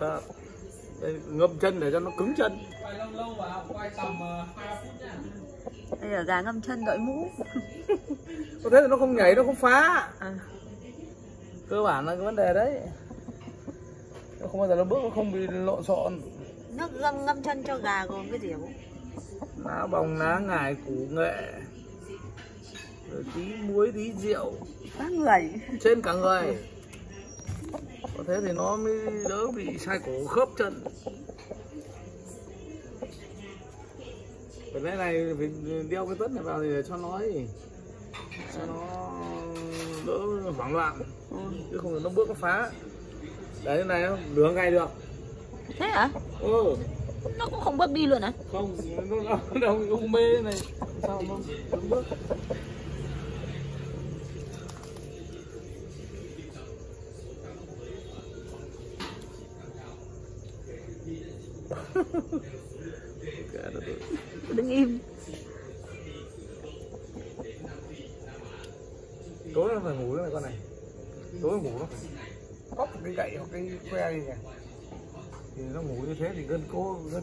Đó. Đây, ngâm chân để cho nó cứng chân quay lâu lâu vào quay tầm 2 phút nhá Đây là gà ngâm chân đội mũ. có thế là nó không nhảy nó không phá À, cơ bản là cái vấn đề đấy nó không bao giờ nó bước nó không bị lộn xộn nước ngâm ngâm chân cho gà gồm cái gì hả bố? lá bòng lá ngải củ nghệ rồi tí muối tí rượu Các người. trên cả người thế thì nó mới đỡ bị sai cổ khớp chân cái này này phải đeo cái tất này vào thì để cho nó ấy, cho nó đỡ hoảng loạn Ừ. chứ không là nó bước nó phá đấy thế này nửa ngày được Thế hả? ừ Nó cũng không bước đi luôn hả? không nó nó đâu ung mê này sao nó nó bước Cả Đứng im. tối nó phải ngủ cái này con này tối ngủ nó phải cái gậy hoặc cái que gì kìa thì nó ngủ như thế thì gân cô gân